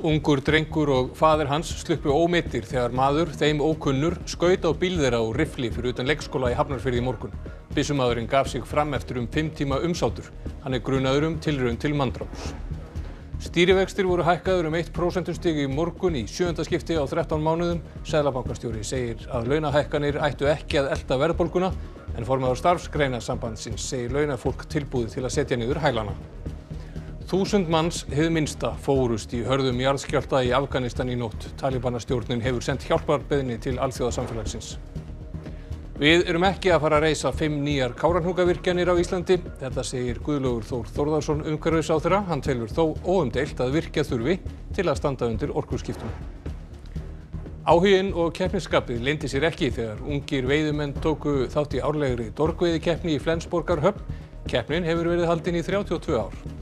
Ungur drengur og faðir hans sluppu ómeiddir þegar maður, þeim ókunnur, skaut á bíl þeirra og rifli fyrir utan leikskóla í Hafnarfirði í morgun. Byssumadurinn gaf sig fram eftir um fimm tíma umsátur. Hann er grunaður um tilraun til manndráps. Stýrivextir voru hækkaður um 1% stig í morgun í sjönda skipti á 13 mánuðum. Sælabankastjóri segir að launahækkanir ættu ekki að elda verðbólguna en formaður starfsgreinasambandsins segir launafólk tilbúið til að setja niður hælana. Þúsund manns hið minnsta fórust í hörðum jarðskjálta í Afganistan í nótt. Talibanastjórnin hefur sendt hjálparbeðni til alþjóðasamfélagsins. Við erum ekki að fara að reysa fimm nýjar káranhúkavirkjanir á Íslandi. Þetta segir Guðlaugur Þór Þórðarsson umhverfisáþurra. Hann telur þó óumdeilt að virkja þurfi til að standa undir orkurskiptum. Áhuginn og keppnisskapið lindi sér ekki þegar ungir veiðumenn tóku þátt í árlegri dorgveiðikeppni í Flensborgar höfn. Keppnin hefur verið haldin í 32 ár.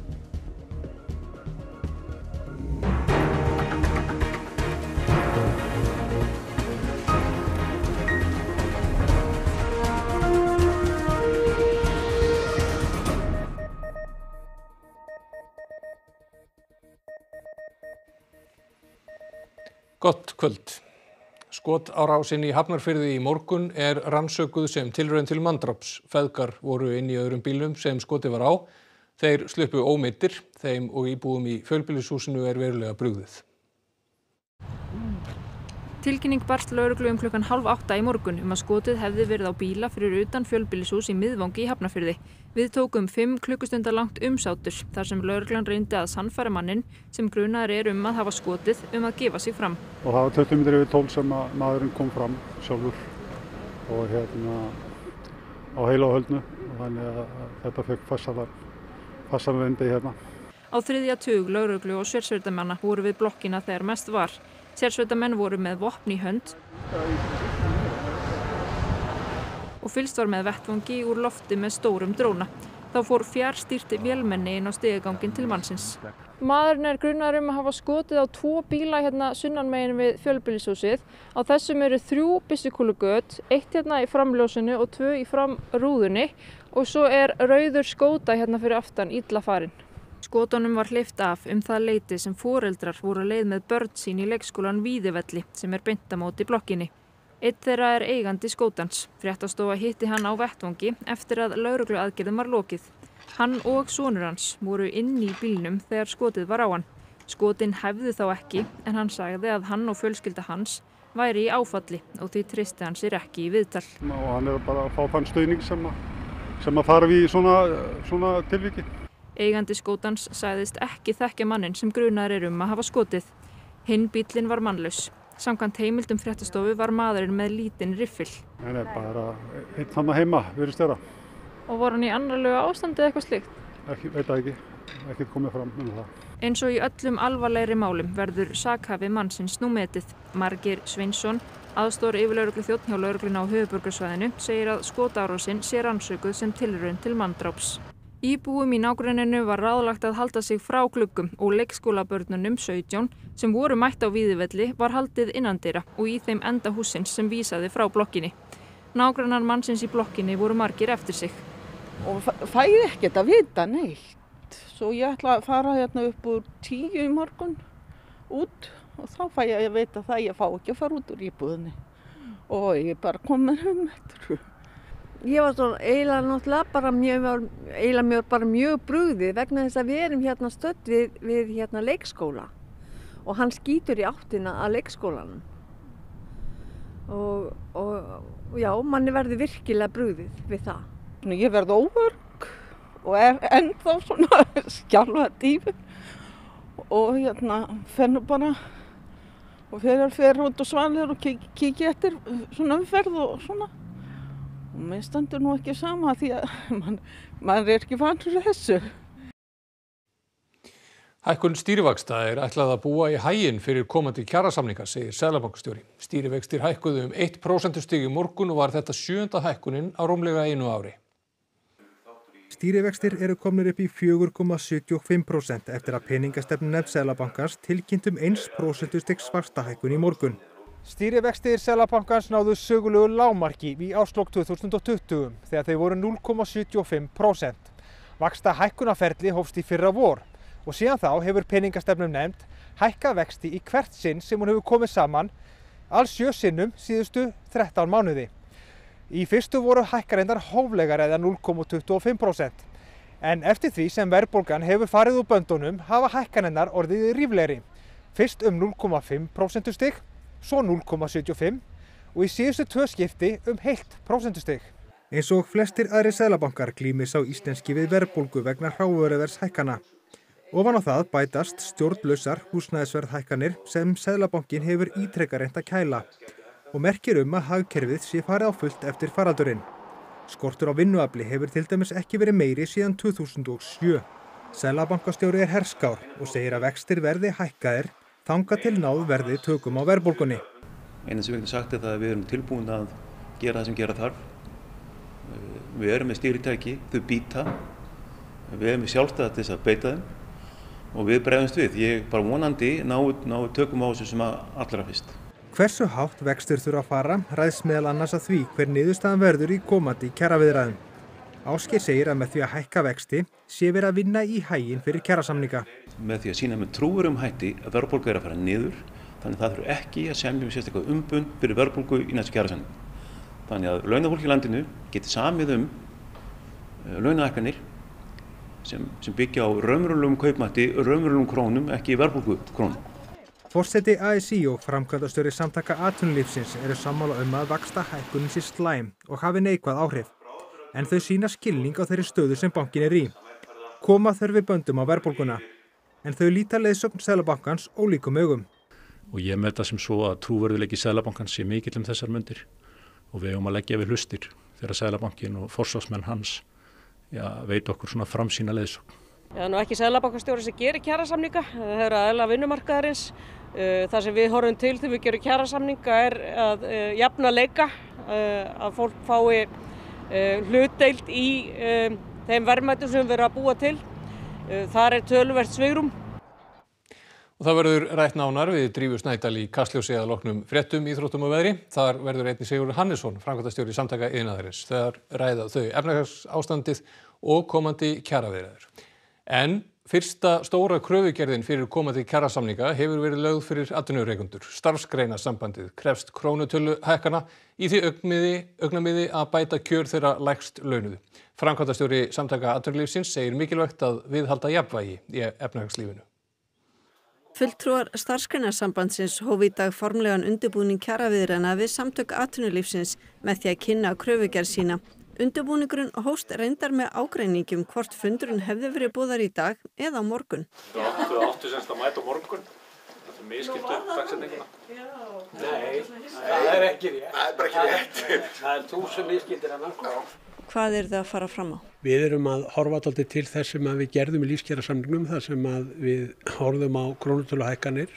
Kvöld. Skotárásin í Hafnarfyrði í morgun er rannsökuð sem tilraun til manndráps. Feðgar voru inn í öðrum bílum sem skoti var á. Þeir sluppu ómeittir. Þeim og íbúum í fjölbýlishúsinu er verulega brugðið. Tilkynning barst lauruglu um klukkan halv átta í morgun um að skotið hefði verið á bíla fyrir utan fjölbýlishús í miðvangi í Hafnarfyrði. Við tókum fimm klukkustundar langt umsátur þar sem lauruglan reyndi að sannfæra mannin sem grunaður er um að hafa skotið um að gefa sig fram. Og það var 20 minnir yfir 12 sem að maðurinn kom fram sjálfur og hérna á heila og höldnu og þannig að þetta fekk fassalega vendi hérna. Á þriðja tug lauruglu og sérsveitamanna voru við blokkina þegar mest var. Sérsveitamenn voru með vopn í hönd og fylst var með vettvangi úr lofti með stórum dróna. Þá fór fjárstýrt vélmenni inn á stegagangin til mannsins. Maðurinn er grunnar um að hafa skotið á tvo bíla hérna sunnanmegin við fjölbýlishúsið. Á þessum eru þrjú byssukulugöt, eitt hérna í framljósinu og tvö í framrúðunni og svo er rauður skóta hérna fyrir aftan illa farinn. Skotunum var hleyft af um það leiti sem foreldrar voru leið með börn sín í leikskólan Víðivelli sem er byntamóti blokkinni. Eitt þeirra er eigandi skótans. Fréttastofa hitti hann á vettvangi eftir að lauruglu aðgerðum var lokið. Hann og sonur hans voru inn í bílnum þegar skotið var á hann. Skotin hefðu þá ekki en hann sagði að hann og fjölskylda hans væri í áfalli og því tristi hann sér ekki í viðtal. Og hann er bara að fá þann stöðning sem að, sem að við í svona, svona tilviki. Eigandi skótans sagðist ekki þekkja mannin sem grunar er um að hafa skotið. Hinn bílinn var mannlaus. Samkvæmt heimildum fréttastofu var maðurinn með lítinn riffil. Það er bara eitt hann heima, virðist þeirra. Og voru hann í annarlega ástandi eða eitthvað slíkt? Ekki, veit það ekki. Ekki komið fram um það. Eins og í öllum alvarlegri málum verður sakhafi mannsins nú metið. Margir Sveinsson, aðstór yfirlauruglu þjóttn hjá laurugluna á höfuburgarsvæðinu, segir að skotárósin sé rannsökuð sem tilraun til manndráps. Íbúum í nágruninu var ráðlagt að halda sig frá gluggum og leikskólabörnunum 17 sem voru mætt á víðivelli var haldið innandira og í þeim enda húsins sem vísaði frá blokkinni. Nágrannar mannsins í blokkinni voru margir eftir sig. Og fæði ekkert að vita neitt. Svo ég ætla að fara hérna upp úr tíu í morgun út og þá fæ ég að vita það ég fá ekki að fara út úr íbúðinni. Og ég bara kom með um þetta. Ég var svona eiginlega náttúrulega bara mjög, eiginlega mjög, bara mjög brugðið vegna þess að við erum hérna stödd við, við hérna leikskóla. Og hann skýtur í áttina að leikskólanum. Og, og já, manni verður virkilega brugðið við það. Ég verð óvörg og er ennþá svona skjálfa dýfur. Og hérna fennur bara og fyrir að fyrir út og svalir og kíkja kík eftir svona umferð og svona. og mér standur nú ekki sama því að mann man er ekki vantur þessu. Hækkun stýrivaksta er ætlað að búa í hæginn fyrir komandi kjærasamninga, segir Sælabankastjóri. Stýrivextir hækkuðu um 1% stig í morgun og var þetta sjönda hækkunin á rómlega einu ári. Stýrivextir eru komnir upp í 4,75% eftir að peningastefnu nefn Sælabankars tilkynntum 1% stigs vakstahækkun í morgun. Stýrivextir Sælabankans náðu sögulegu lámarki í áslokk 2020 þegar þeir voru 0,75%. Vaksta hækkunaferli hófst í fyrra vor og síðan þá hefur peningastefnum nefnd hækka vexti í hvert sinn sem hún hefur komið saman alls sjö sinnum síðustu 13 mánuði. Í fyrstu voru hækkarendar hóflegar eða 0,25% en eftir því sem verðbólgan hefur farið úr böndunum hafa hækkanennar orðið ríflegri. Fyrst um 0,5% stig, svo 0,75 og í síðustu tvö skipti um heilt prósentustig. Eins og flestir aðri seðlabankar glýmis á íslenski við verðbólgu vegna hráverðverðs hækkana. Ofan á það bætast stjórnlausar húsnæðisverðhækkanir sem seðlabankin hefur ítrekka reynd að kæla og merkir um að hagkerfið sé farið á fullt eftir faraldurinn. Skortur á vinnuafli hefur til dæmis ekki verið meiri síðan 2007. Seðlabankastjóri er herskár og segir að vextir verði hækkaðir þanga til náð verði tökum á verðbólgunni. Einu sem við getum sagt er það að við erum tilbúin að gera það sem gera þarf. Við erum með stýritæki, þau býta. Við erum með sjálfstæða til þess að beita þeim og við bregðumst við. Ég er bara vonandi náðu, náðu tökum á þessu sem allra fyrst. Hversu hátt vextur þurfa að fara ræðs meðal annars að því hver niðurstaðan verður í komandi kjaraviðræðum. Ásker segir að með því að hækka vexti sé verið að vinna í hægin fyrir kjarasamninga. Með því að sína með trúurum hætti að verðbólka er að fara niður þannig það þurfu ekki að semja um sérstaklega umbund fyrir verðbólgu í næstu kjarasamning. Þannig að launafólk í landinu geti samið um uh, launahækkanir sem, sem byggja á raunverulegum kaupmætti, raunverulegum krónum, ekki verðbólgu krónum. Fórseti ASI og framkvæmdastöri samtaka atvinnulífsins eru sammála um að vaksta hækkunin sér slæm og hafi neikvað áhrif. En þau sína skilning á þeirri stöðu sem bankin er í. Koma þurfi böndum á verðbólguna. En þau líta leiðsögn Sælabankans ólíkum augum. Og ég með það sem svo að trúverðuleiki Sælabankans sé mikill um þessar myndir. Og við höfum að leggja við hlustir þegar Sælabankin og forsvarsmenn hans já, veit okkur svona framsýna leiðsögn. Er nú ekki Sælabankastjóri sem gerir kjærasamninga, það er aðeila vinnumarkaðarins. Það sem við horfum til þegar við gerum kjærasamninga er að jafna leika, að fólk fái hlutdeild í þeim verðmættum sem við erum að búa til. Þar er töluvert svigrum. Og það verður rætt nánar við Drífu Snædal í Kastljósi að loknum fréttum íþróttum og veðri. Þar verður einni Sigur Hannesson, framkvæmtastjóri samtaka yðnaðarins, þegar ræða þau efnagsástandið og komandi kjaraviðræður. En fyrsta stóra kröfugerðin fyrir komandi kjarasamninga hefur verið lögð fyrir atvinnureikundur. Starfsgreina sambandið krefst krónutölu hækkana í því augnamiði að bæta kjör þeirra lægst launuðu. Framkvæmtastjóri samtaka atvinnulífsins segir mikilvægt að viðhalda jafnvægi í efnagslífinu. Fulltrúar starfsgreinarsambandsins hófi í dag formlegan undirbúning kjaraviðræna við samtök atvinnulífsins með því að kynna kröfugerð sína. Undirbúningurinn hóst reyndar með ágreiningum hvort fundurinn hefði verið búðar í dag eða á morgun. Þú áttu, áttu semst að mæta á morgun? Það er miskildu dagsetninguna? Nei, það er ekki rétt. Það er bara ekki rétt. Það er þú sem miskildir hann. Hvað er það að fara fram á? Við erum að horfa alltaf til þess sem við gerðum í lífskjærasamningnum, þar sem við horfum á krónutöluhækkanir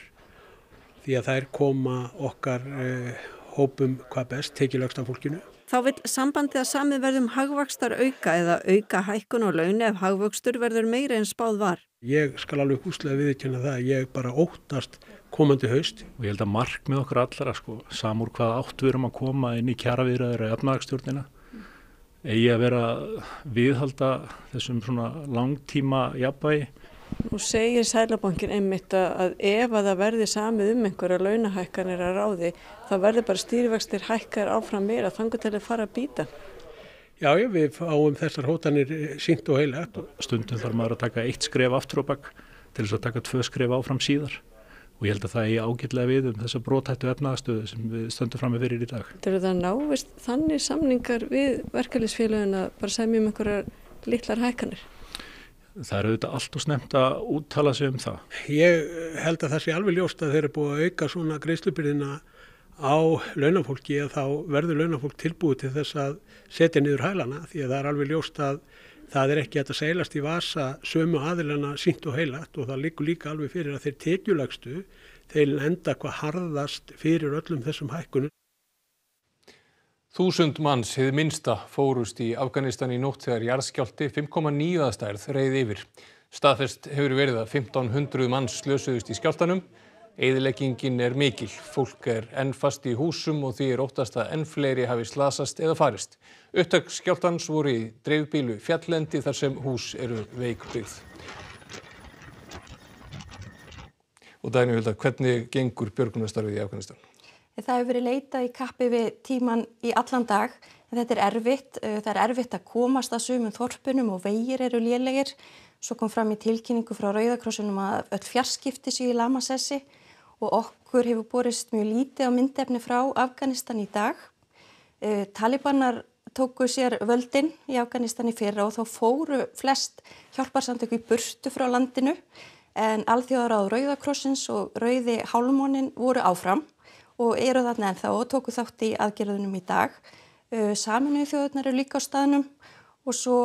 því að þær koma okkar eh, hópum hvað best, tekilögst af fólkinu. Þá vil sambandi að samið verðum hagvakstar auka eða auka hækkun og laun ef hagvöxtur verður meira en spáð var. Ég skal alveg húslega viðkynna það að ég bara óttast komandi haust. Og ég held að mark með okkur allara sko, samúr hvað áttu við erum að koma inn í kjaraviðræður og efnaðagstjórnina eigi að vera viðhalda þessum svona langtíma jafnvægi. Nú segir Sælabankin einmitt að ef að það verði samið um einhverja launahækkanir að ráði þá verður bara stýrivextir hækkar áfram meira þangur til að fara að býta. Já, já, við fáum þessar hótanir sínt og heilagt. Stundum þarf maður að taka eitt skref aftur og bakk til þess að taka tvö skref áfram síðar og ég held að það er ágætlega við um þessa brótættu efnaðastöðu sem við stöndum fram með fyrir í dag. Þegar það návist þannig samningar við verkefliðsfélagin að bara semjum einhverjar litlar hækkanir? Það eru auðvitað allt og snemt að úttala sig um það. Ég held að það sé alveg ljóst að þeir eru búið að auka svona greiðslubyrðina á launafólki að þá verður launafólk tilbúið til þess að setja niður hælana því að það er alveg ljóst að það er ekki að seilast í vasa sömu aðilana sínt og heilagt og það likur líka alveg fyrir að þeir tekjulegstu þeir enda hvað harðast fyrir öllum þessum hækkunum. Þúsund manns hefði minsta fórust í Afganistan í nótt þegar jarðskjálti 5,9 stærð reyði yfir. Staðfest hefur verið að 1500 manns slösuðust í skjáltanum. Eðileggingin er mikil, fólk er enn fast í húsum og því er óttast að enn fleiri hafi slasast eða farist. Upptök skjáltans voru í dreifbílu fjallendi þar sem hús eru veikbyggð. Og Dæni Hulda, hvernig gengur björgunarstarfið í Afganistan? Það hefur verið leitað í kappi við tíman í allan dag en þetta er erfitt. Það er erfitt að komast að sumum þorpunum og vegir eru lélegir. Svo kom fram í tilkynningu frá Rauðakrossunum að öll fjarskipti séu í Lamassessi og okkur hefur borist mjög lítið á myndefni frá Afganistan í dag. Talibanar tóku sér völdin í Afganistan í fyrra og þá fóru flest hjálparsamtöku í burtu frá landinu en alþjóðar á Rauðakrossins og Rauði Hálmónin voru áfram og eru þarna ennþá og tóku þátt í aðgerðunum í dag. Saminuði þjóðurnar eru líka á staðnum og svo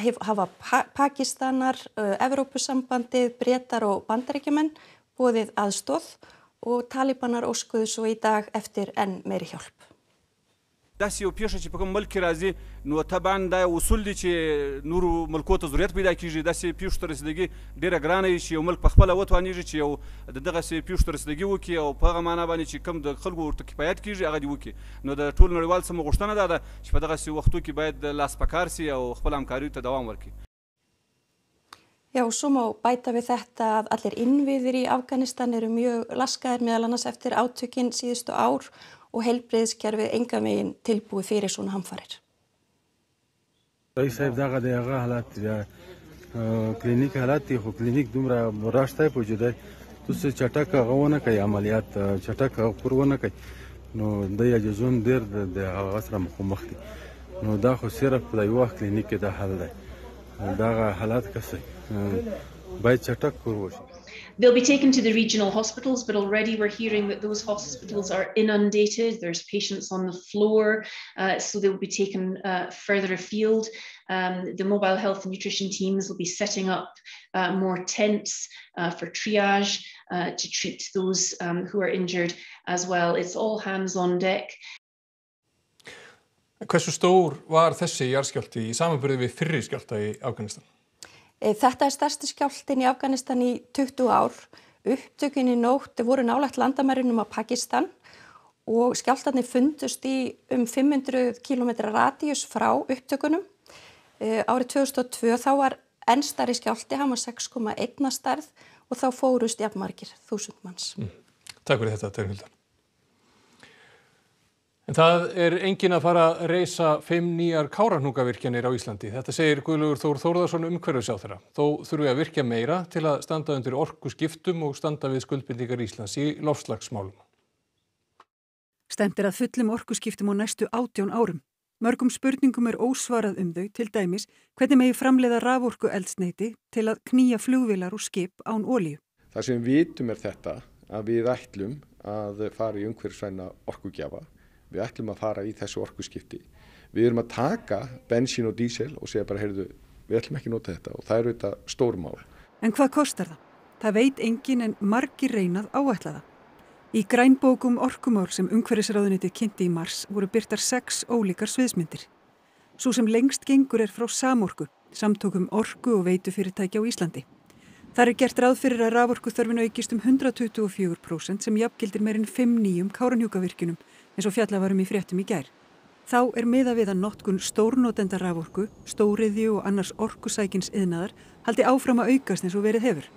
hef, hafa pa Pakistanar, uh, Evrópusambandið, Bretar og Bandaríkjumenn bóðið aðstóð og talibanar óskuðu svo í dag eftir enn meiri hjálp. داسې یو پیښه چې په کوم ملک کې راځي نو طبعا دا اصول دي چې نورو ملکو ته ضرورت پیدا کیږي داسې پیښو ته رسیدګي ډیره ګرانه وي چې یو ملک په خپله وتوانېږي چې یو د دغسې پیښو ته رسیدګي وکړي او په هغه معنا باندې چې کوم د خلکو ورته کفایت کیږي هغه دې وکړي. نو د ټول نړیوال سمه غوښتنه دا ده چې په دغسې وختو کې باید لاس پکار سي او خپل همکاري ته دوام ورکړي. Já, svo má bæta við þetta að allir innviðir í Afganistan eru mjög laskaðir meðal annars eftir átökinn síðustu ár og heilbreyðskerfið enga megin tilbúið fyrir svona hamfarir. دغه د هغه حالت کلینیک حالت دی خو کلینیک دومره راشته وجود تاسو چټک هغه ونه کوي عملیات چټک خور ونه کوي نو د اجازون ډیر د هغه سره مخ دي نو دا خو صرف په یو کلینیک د حل دی دغه حالات کسي باید چټک کور وشي They'll be taken to the regional hospitals, but already we're hearing that those hospitals are inundated. There's patients on the floor, uh, so they'll be taken uh, further afield. Um, the mobile health and nutrition teams will be setting up uh, more tents for triage to treat those um, who are injured as well. It's all hands on deck. Hversu stór var þessi jarðskjálti í samanbyrði við fyrri skjálta í Afganistan? Þetta er stærsti skjáltin í Afganistan í 20 ár. Upptökin í nótt voru nálægt landamærinum á Pakistan og skjáltarnir fundust í um 500 km radíus frá upptökunum. Árið 2002 þá var ennstari skjálti, hann var 6,1 stærð og þá fórust jafnmargir þúsund manns. Mm. Takk fyrir þetta, Tegn Hulda. En það er engin að fara að reysa fimm nýjar kárahnúkavirkjanir á Íslandi. Þetta segir Guðlugur Þór Þórðarsson umhverfisáþara. Þó þurfi að virkja meira til að standa undir orku skiptum og standa við skuldbindingar Íslands í lofslagsmálum. Stendir að fullum orku skiptum á næstu átján árum. Mörgum spurningum er ósvarað um þau til dæmis hvernig megi framleiða raforku eldsneiti til að knýja flugvilar og skip án ólíu. Það sem við vitum er þetta að við ætlum að fara í umhverfisvæna orkugjafa við ætlum að fara í þessu orkuskipti. Við erum að taka bensín og dísel og segja bara, heyrðu, við ætlum ekki að nota þetta og það eru þetta stórmál. En hvað kostar það? Það veit engin en margir reynað áætla það. Í grænbókum orkumál sem umhverfisráðunitið kynnti í mars voru byrtar sex ólíkar sviðsmyndir. Svo sem lengst gengur er frá Samorku, samtókum orku og veitufyrirtæki á Íslandi. Það er gert ráð fyrir að raforku þörfin aukist um 124% sem jafngildir meirinn 5 nýjum káranjúkavirkjunum eins og fjalla varum í fréttum í gær. Þá er miða við að notkun stórnotenda raforku, stóriðju og annars orkusækins yðnaðar haldi áfram að aukast eins og verið hefur.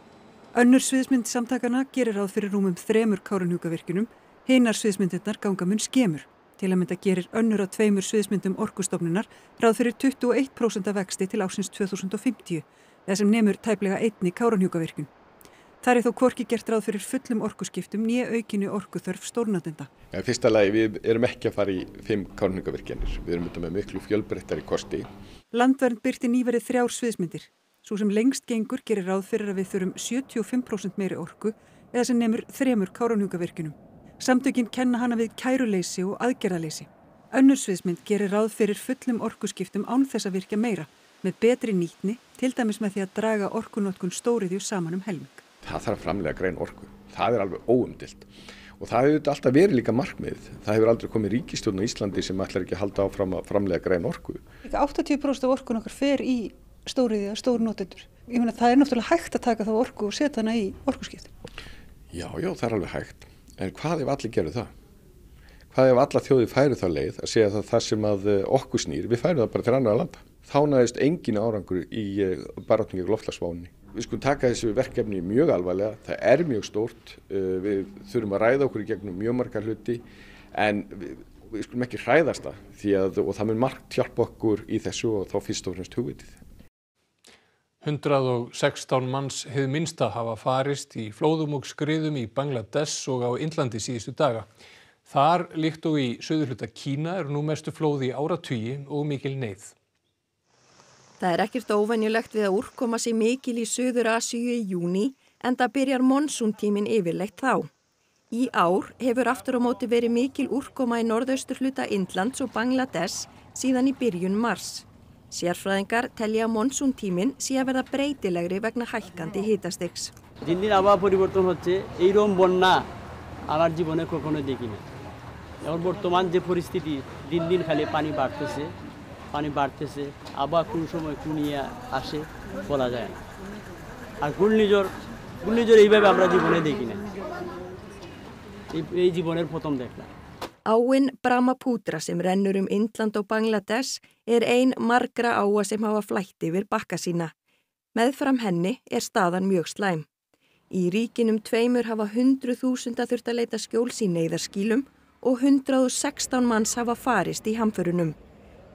Önnur sviðsmynd samtakana gerir ráð fyrir rúmum þremur káranhjúkavirkjunum, hinnar sviðsmyndirnar ganga mun skemur. Til að mynda gerir önnur á tveimur sviðsmyndum orkustofnunar ráð fyrir 21% af vexti til ásins 2050, eða sem nemur tæplega einni káranhjúkavirkjun. Það er þó hvorki gert ráð fyrir fullum orkuskiptum nýja aukinu orkuþörf stórnatenda. Ja, fyrsta lagi við erum ekki að fara í fimm kárningavirkjanir. Við erum með miklu fjölbreyttari kosti. Landvernd byrti nýverið þrjár sviðsmyndir. Svo sem lengst gengur gerir ráð fyrir að við þurfum 75% meiri orku eða sem nefnur þremur kárningavirkjunum. Samtökinn kenna hana við kæruleysi og aðgerðaleysi. Önnur sviðsmynd gerir ráð fyrir fullum orkuskiptum án þess að virka meira með betri nýtni, til dæmis með því að draga orkunótkun stóriðju saman um helming það þarf að framlega græn orku. Það er alveg óumdilt. Og það hefur alltaf verið líka markmið. Það hefur aldrei komið ríkistjórn á Íslandi sem ætlar ekki að halda áfram að framlega græn orku. 80% af orkun okkar fer í stóriði eða stóru notendur. Ég meina það er náttúrulega hægt að taka þá orku og setja hana í orkuskipti. Já, já, það er alveg hægt. En hvað ef allir gerðu það? Hvað ef alla þjóði færu það leið að segja að það sem að okkur snýr, við færum það bara til annar landa. Þá næðist engin árangur í barátningi loftlagsváni við skulum taka þessu verkefni mjög alvarlega, það er mjög stórt, uh, við þurfum að ræða okkur í gegnum mjög margar hluti en við, við skulum ekki hræðast það og það mun margt hjálpa okkur í þessu og þá fyrst og fremst hugvitið. 116 manns hefði minnsta hafa farist í flóðum og skriðum í Bangladesh og á Indlandi síðustu daga. Þar, líkt og í söðurhluta Kína, er nú mestu flóði í áratugi og mikil neyð. Það er ekkert óvenjulegt við að úrkoma sér mikil í Suður Asíu í júni en það byrjar monsúntímin yfirleitt þá. Í ár hefur aftur á móti verið mikil úrkoma í norðaustur hluta Indlands og Bangladesh síðan í byrjun mars. Sérfræðingar telja að মনসুনtímin sé að verða breytilegri vegna hækkandi hitastiks। দিন দিন আবহাওয়া পরিবর্তন হচ্ছে এইরকম বন্যা আমার জীবনে কখনো দেখি না এখন বর্তমান যে পরিস্থিতি দিন দিন খালি পানি বাড়তেছে পানি বাড়তেছে আবহাওয়া কোন সময় কোন ইয়ে আসে বলা যায় না আর ঘূর্ণিঝড় ঘূর্ণিঝড় এইভাবে আমরা জীবনে দেখি না এই জীবনের প্রথম দেখলাম Áin Brahmaputra sem rennur um Indland og Bangladesh er ein margra áa sem hafa flætt yfir bakka sína. Meðfram henni er staðan mjög slæm. Í ríkinum tveimur hafa 100.000 þurft að leita skjóls í neyðarskílum og 116 manns hafa farist í hamförunum.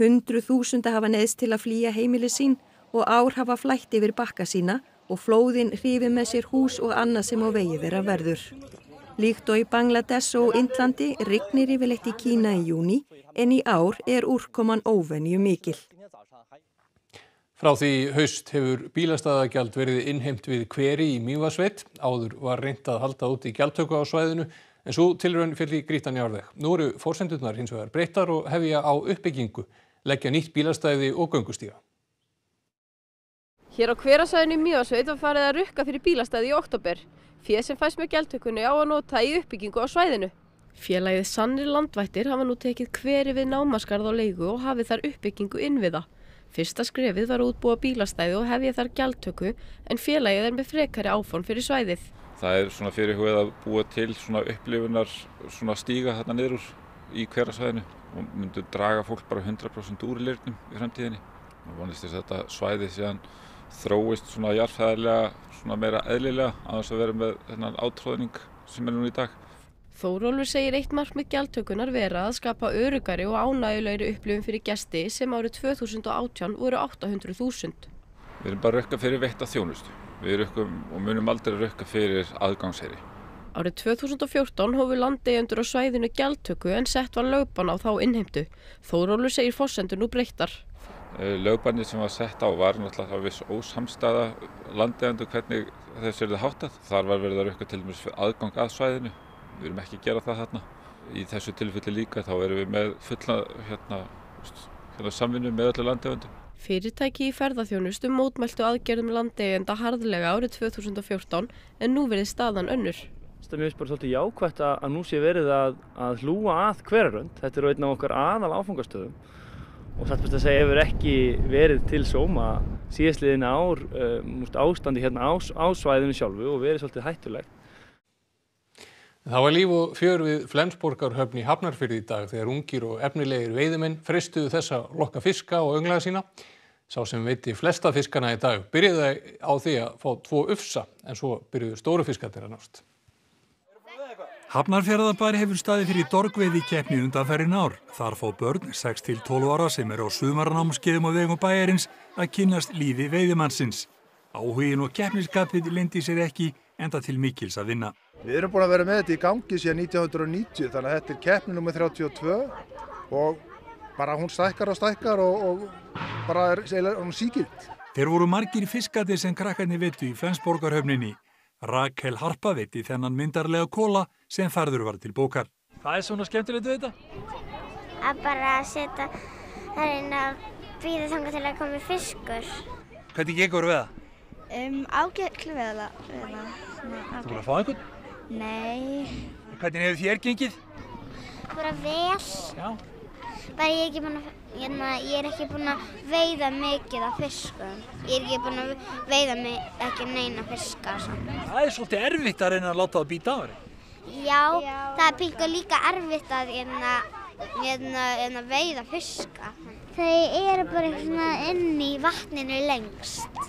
Hundru þúsunda hafa neðst til að flýja heimili sín og ár hafa flætt yfir bakka sína og flóðin hrifið með sér hús og annað sem á vegi þeirra verður. Líkt og í Bangladesh og Indlandi rignir yfirleitt í Kína í júni en í ár er úrkoman óvenju mikil. Frá því haust hefur bílastæðagjald verið innheimt við hveri í Mývasveit. Áður var reynd að halda út í gjaldtöku á svæðinu en svo tilraun fyrir grítan í árðeg. Nú eru fórsendurnar hins vegar breyttar og hefja á uppbyggingu, leggja nýtt bílastæði og göngustíga. Hér á hverasvæðinu í Mývasveit var farið að rukka fyrir bílastæði í oktober. Fér sem fæst með gjaldtökunni á að nota í uppbyggingu á svæðinu. Félagið Sannir landvættir hafa nú tekið hveri við námaskarð og leigu og hafið þar uppbyggingu innviða. Fyrsta skrefið var útbúa bílastæði og hefið þar gjaldtöku en félagið er með frekari áform fyrir svæðið. Það er svona fyrir hugið að búa til svona upplifunar svona stíga þarna niður úr í hverasvæðinu og myndu draga fólk bara 100% úr lirnum í framtíðinni. og vonist þess að þetta svæði síðan þróist svona jarðfæðilega svona meira eðlilega að þess að vera með þennan átróðning sem er núna í dag. Þórólfur segir eitt markmið gjaldtökunar vera að skapa örugari og ánægulegri upplifum fyrir gesti sem árið 2018 voru 800.000. Við erum bara rökka fyrir veitta þjónustu. Við rökkum og munum aldrei rökka fyrir aðgangsherri. Árið 2014 hófu landeigendur á svæðinu gjaldtöku en sett var lögban á þá innheimtu. Þórólfur segir fórsendur nú breyttar. Eh, lögbannið sem var sett á var náttúrulega viss ósamstæða landegandu hvernig þessu er það háttað. Þar var verið að rauka til dæmis aðgang að svæðinu. Við erum ekki að gera það þarna. Í þessu tilfelli líka þá erum við með fulla hérna, hérna samvinnu með öllu landegandum. Fyrirtæki í ferðarþjónustu mótmæltu aðgerðum landegenda harðlega árið 2014 en nú verið staðan önnur. Það er mjög bara svolítið jákvæmt að nú sé verið að, að hlúa að hverjarönd. Þetta eru einn af okkar aðal áfangastöðum og satt best að segja hefur ekki verið til sóma síðastliðina ár um, ástandi hérna á, á svæðinu sjálfu og verið svolítið hættulegt. Það var líf og fjör við Flensborgarhöfn í Hafnarfyrði í dag þegar ungir og efnilegir veiðimenn fristuðu þessa lokka fiska og önglaða sína. Sá sem veiti flesta fiskana í dag byrjuði á því að fá tvo ufsa en svo byrjuðu stóru fiskarnir að nást. Hafnarfjörðabær hefur staði fyrir dorgveiði keppni undanferðin ár. Þar fá börn 6-12 ára sem er á sumarnámskeiðum og vegum bæjarins að kynast lífi veiðimannsins. Áhugin og keppniskapið lindi sér ekki enda til mikils að vinna. Við erum búin að vera með þetta í gangi síðan 1990 þannig að þetta er keppni nr. 32 og bara hún stækkar og stækkar og, og bara er, hún síkild. Þeir voru margir fiskati sem krakkarnir veitu í Flensborgarhöfninni. Rakel Harpa veit í þennan myndarlega kóla sem færður var til bókar. Hvað er svona skemmtilegt við þetta? Að bara setja það inn að býða þanga til að komi fiskur. Hvernig gengur við það? Um, ágætlu við það. Þú búin að fá einhvern? Nei, Hvernig hefur þér gengið? Bara vel. Já. Bara ég er ekki búin að, hérna, ég er ekki búin að veiða mikið af fiskum. Ég er ekki búin að veiða mig ekki neina fiska. Það er svolítið erfitt að reyna að láta það býta á þér. Já, það er pingu líka erfitt að hérna, hérna, hérna, veiða fiska. Þau eru bara inn í vatninu lengst.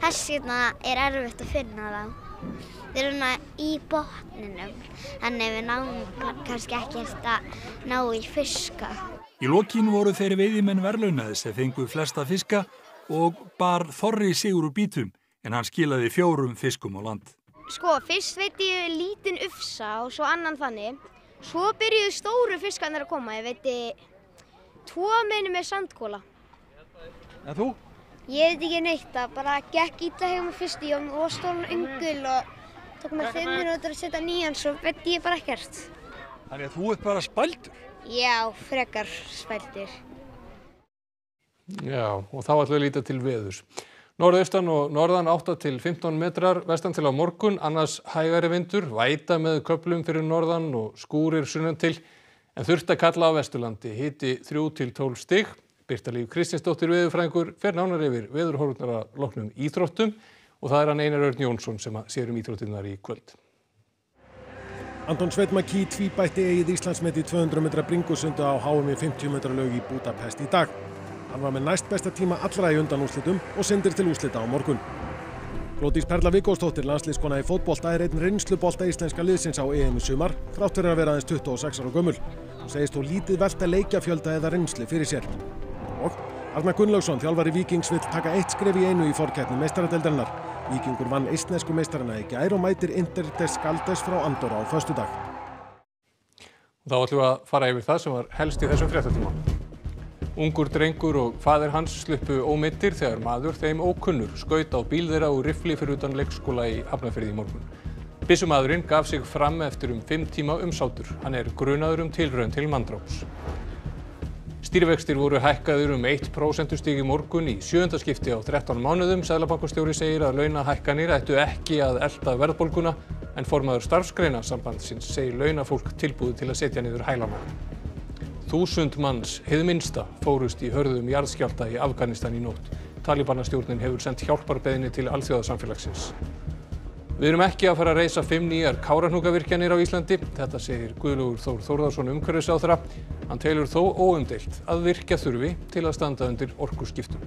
Þess vegna er erfitt að finna þá. Þeir eru í botninum, þannig við náum kannski ekkert að ná í fiska. Í lokin voru þeir veiðimenn verðlaunaði sem fengu flesta fiska og bar Þorri sigur úr bítum en hann skilaði fjórum fiskum á land. Sko, fyrst veit ég lítinn ufsa og svo annan þannig. Svo byrjuðu stóru fiskarnir að koma. Ég veit tvo meini með sandkóla. En þú? Ég veit ekki neitt það, bara gekk ítla hefum fyrst í og stólan ungul og tók mér fimm minútur að setja nýjan svo veit ég bara ekkert. Þannig að þú ert bara spældur. Já, frekar spæltir. Já, og þá ætlum við að líta til veðurs. Norðaustan og norðan 8 til 15 metrar, vestan til á morgun, annars hægari vindur, væta með köplum fyrir norðan og skúrir sunnan til, en þurft að kalla á Vesturlandi, hiti 3 til 12 stig. Birta Líf Kristinsdóttir veðurfræðingur fer nánar yfir veðurhorfnara loknum íþróttum og það er hann Einar Örn Jónsson sem að sér um íþróttinnar í kvöld. Anton Sveitmakí tvíbætti eigið Íslandsmeti 200 metra bringusundu á HM í 50 metra lög í Budapest í dag. Hann var með næst besta tíma allra í undanúslitum og sendir til úslita á morgun. Glótís Perla Vigóstóttir, landslískona í fótbolta, er einn reynslubolta íslenska liðsins á EM í sumar, þrátt fyrir að vera aðeins 26 ára gömul. Hún segist þú lítið velta leikjafjölda eða reynsli fyrir sér. Og Arna Gunnlaugsson, þjálfari Víkings, vill taka eitt skref í einu í fórkeppni meistaradeldarinnar. Víkingur vann eistnesku meistarana í gær og mætir Inter des Galdes frá Andorra á föstudag. Og þá ætlum við að fara yfir það sem var helst í þessum fréttatíma. Ungur drengur og faðir hans sluppu ómittir þegar maður þeim ókunnur skaut á bíl þeirra og rifli fyrir utan leikskóla í Hafnarfirði í morgun. Bissumadurinn gaf sig fram eftir um fimm tíma umsátur. Hann er grunaður um tilraun til mandráps. Stýrivextir voru hækkaður um 1% stíg í morgun í sjöunda skipti á 13 mánuðum. Sæðlabankastjóri segir að launahækkanir ættu ekki að elda verðbólguna en formaður starfsgreina sambandsins segir launafólk tilbúið til að setja niður hælana. Þúsund manns, hið minnsta, fórust í hörðum jarðskjálta í Afganistan í nótt. Talibanastjórnin hefur sendt hjálparbeðinni til alþjóðasamfélagsins. Við erum ekki að fara að reysa fimm nýjar káranúkavirkjanir á Íslandi. Þetta segir Guðlúgur Þór Þórðarsson umhverfisáþra. Hann telur þó óumdeilt að virkja þurfi til að standa undir orkuskiptum.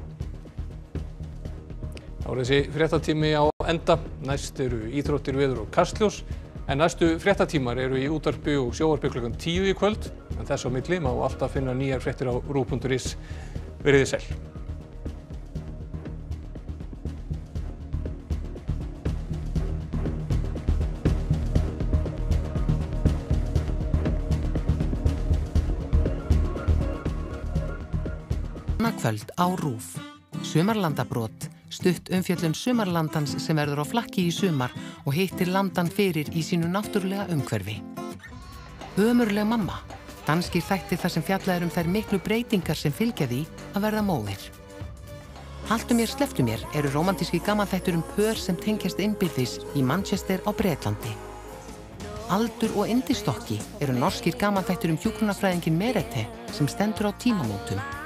Þá er þessi fréttatími á enda. Næst eru íþróttir viður og kastljós. En næstu fréttatímar eru í útarpi og sjóarpi klukkan tíu í kvöld. En þess á milli má alltaf finna nýjar fréttir á rú.is. Verðið sæl. Annarkvöld á Rúf. Sumarlandabrót, stutt umfjöllun sumarlandans sem verður á flakki í sumar og hittir landan fyrir í sínu náttúrulega umhverfi. Ömurlega mamma, danskir þættir þar sem fjallaður um þær miklu breytingar sem fylgja því að verða móðir. Haltu mér, sleftu mér eru romantíski gamanþættur um pör sem tengjast innbyrðis í Manchester á Breitlandi. Aldur og indistokki eru norskir gamanþættur um hjúkrunafræðingin Merete sem stendur á tímamótum.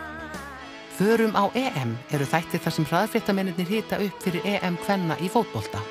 Förum á EM eru þættir þar sem hraðfréttamennir hita upp fyrir EM kvenna í fótbolta.